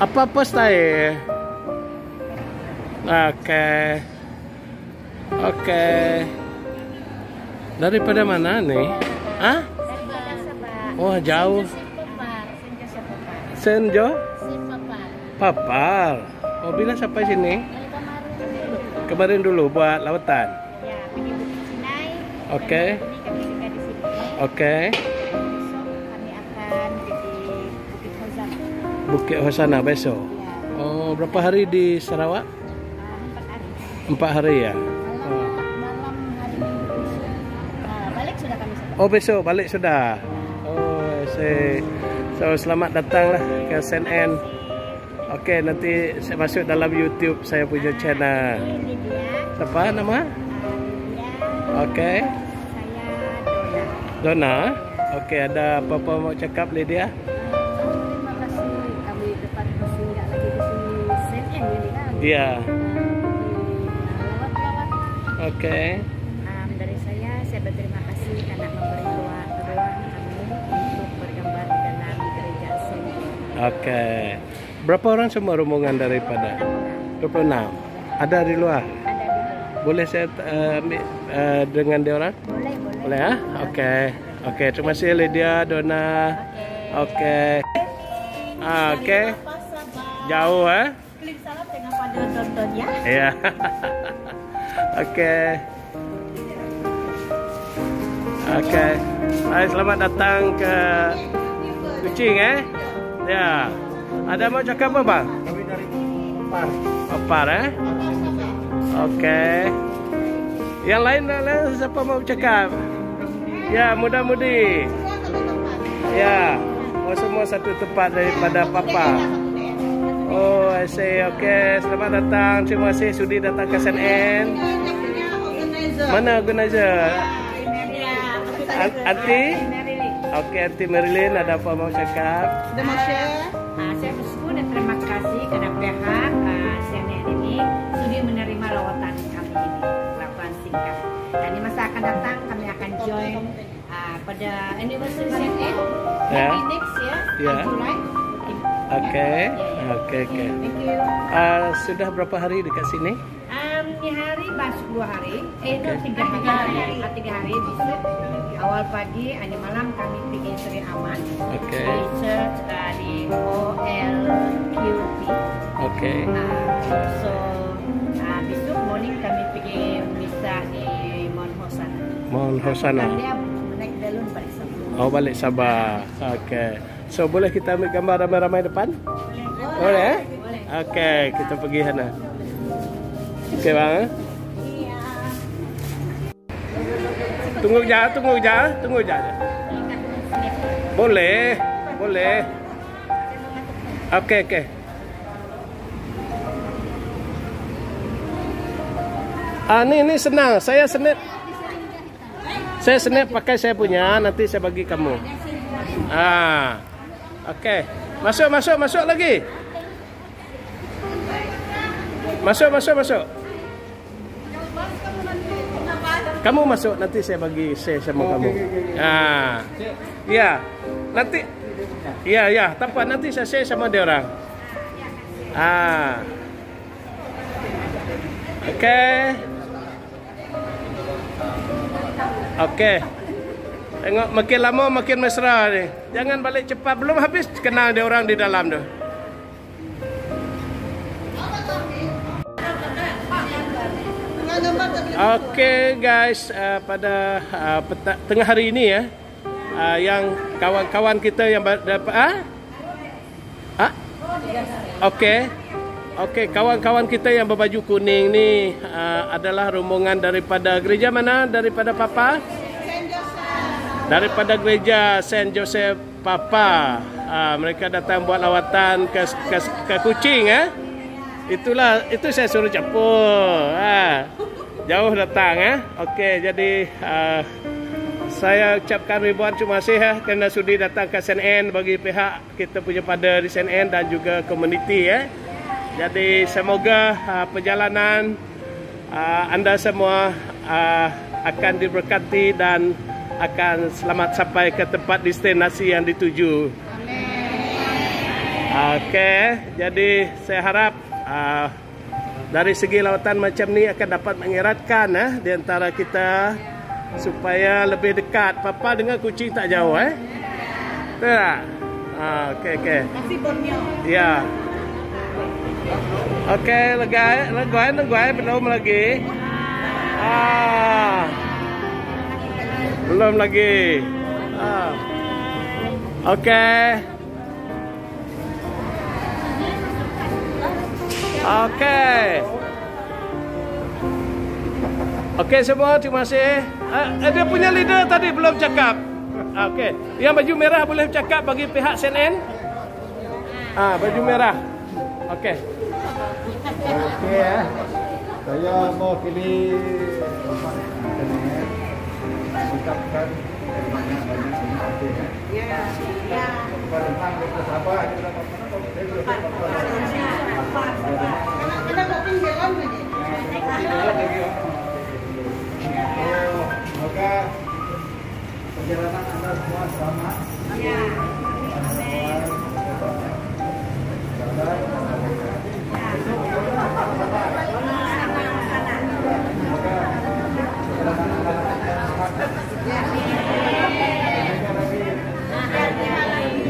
Apa apa stay? Oke. Oke. Daripada mana nih? Daripada Sabah. Oh, jauh. Senjo? Papar. Oh, bila sampai sini? Kemarin dulu. Buat lawatan. Ya. Oke. Sini. Oke. Besok Bukit Hosana besok. Ya, Oh, berapa hari di Sarawak? ah, empat hari. Empat hari ya. Malam, malam hari Minggu besok. Ah, balik sudah kami sampai. Oh, besok balik sudah. Oh, saya so selamat datanglah ke CNN. Oke, nanti saya masuk dalam YouTube saya punya channel. Siapa nama? Ah. Oke. Dona. Dona. Oke, ada apa-apa mau cakap Lydia? Iya. Oke. Um, dari saya, saya berterima kasih karena memberi ruang, ruang kami untuk bergambar dalam gereja sini. Oke. Berapa orang semua rombongan daripada? 26. Ada di luar. Ada di luar. Boleh saya uh, uh, dengan dia orang? Boleh, boleh. Boleh ya? Oke. Oke, terima kasih Lydia, Dona. Oke. Ah, Oke. Jauh eh? Klik salam dengan pada tonton ya. Iya. Oke. Oke. Hai, selamat datang ke Kucing eh. Ya. Ada mau cakap apa, Bang? Kami dari Par. Opar eh? Oke. Yang lain lain siapa mau cakap? Ya, muda-mudi. Ya. Oh semua satu tempat daripada papa. Oh, I see. Oke, selamat datang. Terima kasih sudi datang ke CNN. Mana organizer? An- Aunty? Oke, Aunty Marilyn ada apa mau cakap? Ah, saya bersyukur dan terima kasih karena pihak ah, CNN ini sudi menerima lawatan kami ini, lawatan singkat. Dan di masa akan datang kami akan join ah, pada anniversary CNN Ya. maybe next Ya. in July. Oke, oke, oke. Ah, sudah berapa hari dekat sini? Um, ini hari masuk dua hari, eh itu Oke. tiga hari, ah, tiga hari besok awal pagi, hari malam kami pergi Seri Aman Oke, di church uh, di OLQP. oke, Uh, so uh, besok morning kami pergi misa di Mount Hosan. Mohon Hosana. Dan dia naik dalun balik sama. Oh balik Sabah. Oke. So boleh kita ambil gambar ramai-ramai depan? Boleh? eh? Boleh. Oke, kita pergi sana. Oke bang. eh? Iya. Tunggu je, tunggu je, tunggu je. Boleh, boleh. Oke, oke. Ah, ni ni senang. Saya senit. Saya senit pakai saya punya, nanti saya bagi kamu. Ah. Oke. Masuk, masuk, masuk lagi. Masuk, masuk, masuk. Kamu masuk nanti saya bagi saya sama kamu. Ah. Ya. Nanti Ya, ya, apa nanti saya share sama dia orang. Ah. Oke. Oke. Tengok makin lama makin mesra ni. Jangan balik cepat belum habis kenal dia orang di dalam tu. Oke guys, uh, pada uh, peta, tengah hari ini ya, uh, yang kawan-kawan kita yang dapat ah, ah, oke, oke kawan-kawan kita yang berbaju kuning ni uh, adalah rombongan daripada gereja mana? Daripada Papa? Daripada gereja Saint Joseph Papa. Uh, mereka datang buat lawatan ke ke, ke Kuching eh. Itulah itu saya suruh campur. Ha. Jauh datang eh. Okey, jadi uh, saya ucapkan ribuan terima kasih eh, kerana sudi datang ke CNN bagi pihak kita punya pada di CNN dan juga komuniti eh. Jadi semoga uh, perjalanan uh, anda semua uh, akan diberkati dan akan selamat sampai ke tempat destinasi yang dituju. Oke, jadi saya harap uh, dari segi lawatan macam ni akan dapat mengeratkan eh, di antara kita supaya lebih dekat. Papa dengan kucing tak jauh eh. Betul tak? Ah, okey okey. Masih Borneo. Ya. Okey, legai, legai, legai belum lagi. Ah. Belum lagi. Ah. Okey. Okey. Okey semua, terima kasih. Uh, dia punya leader tadi belum cakap. Okey. Yang baju merah boleh cakap bagi pihak CNN? Ah, baju merah. Okey. Okey ya. Saya mau kini ucapkan banyak-banyak terima kasih ya. Ya. Ya. Kepada tentang kita sahabat kita dapat Kita mau tinggal lagi. Oh, Semoga perjalanan anda semua selamat.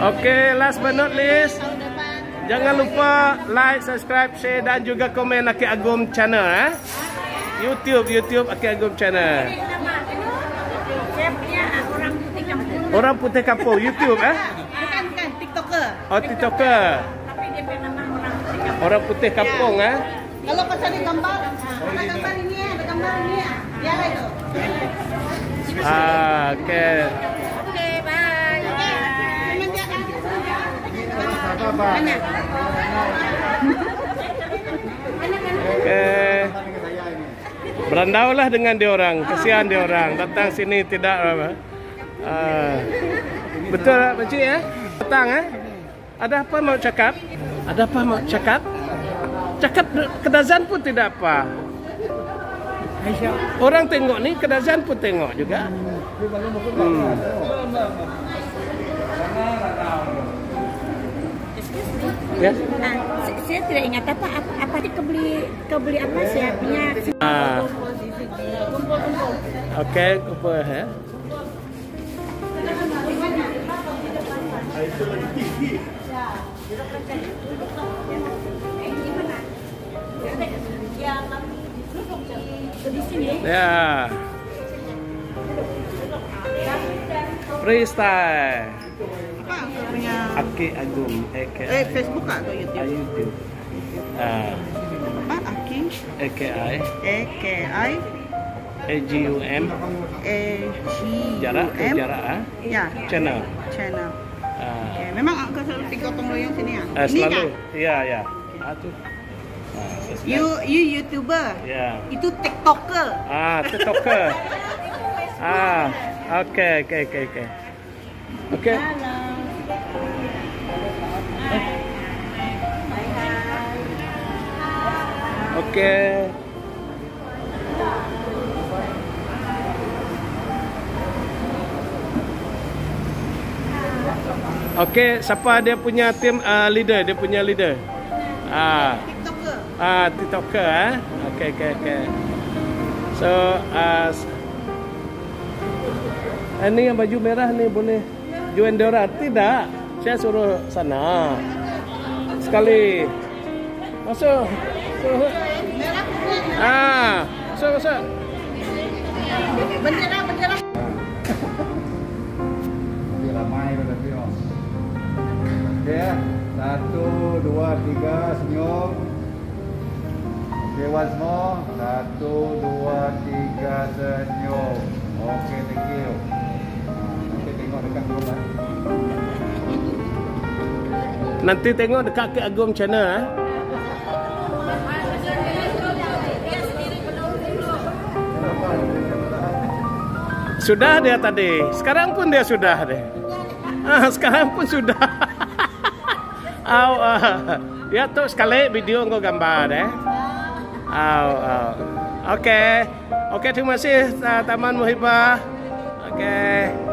Okey, last but not least, jangan lupa like, subscribe, share dan juga komen Aki Agum channel eh. YouTube, YouTube Aki Agum channel. Orang putih kampung. YouTube eh. Bukan bukan TikToker. Oh, TikToker. Tapi dia punya nama orang putih kampung. Orang Putih Kampung eh. Kalau pas ada gambar, ada gambar ini ya, ada gambar ini ya. Ya lah itu. Ah, okey. Saya ini. Berandaulah dengan dia orang, kesian dia orang. Datang sini tidak apa. Ah. Betul Pakcik ya? Datang eh? Ada apa mau cakap? Ada apa mau cakap? Cakap kedazan pun tidak apa. Orang tengok ni kedazan pun tengok juga. Hmm. Ya. Ah, saya- tidak ingat apa apa, apa kebeli kebeli apa saya punya Ah. Okey, apa ya? Ya. Freestyle. Apa punya Aki Agum AKI. eh Facebook atau YouTube? YouTube. Ah, Apa? Aki AKI E K I AGUM E G jarak U ke M jarak ah. Ya, Channel. channel. Ah, Oke, memang aku selalu digotong loyong sini ya. ah, Ini selalu. kan? Ya, ya. Ah, tu. Ah, subscribe. You you YouTuber. Ya. Itu TikToker. Ah, TikToker. ah, okey, okey, okey, okey. Okey. Okey. Okey, siapa dia punya tim uh, leader? Dia punya leader. Ah. TikToker. Ah, TikToker eh. Okey, okey, okey. So, uh, ini yang baju merah ni boleh join dia orang? Tidak. Saya suruh sana. Sekali. Masuk. Masuk. Ah, masuk, masuk. Bendera bendera. Lebih ramai berarti oh. Okey ya. Satu, dua, tiga, senyum. Okey, once more. Satu, dua, tiga, senyum. Okey, thank you. Nanti tengok dekat rumah. Nanti tengok dekat Kak Agum channel eh. Sudah dia tadi. Sekarang pun dia sudah deh. Ah, sekarang pun sudah. Ah. Ya tu sekali video engkau gambar deh. Au, au. Okey. Okey, terima kasih uh, Taman Muhibah. Okey.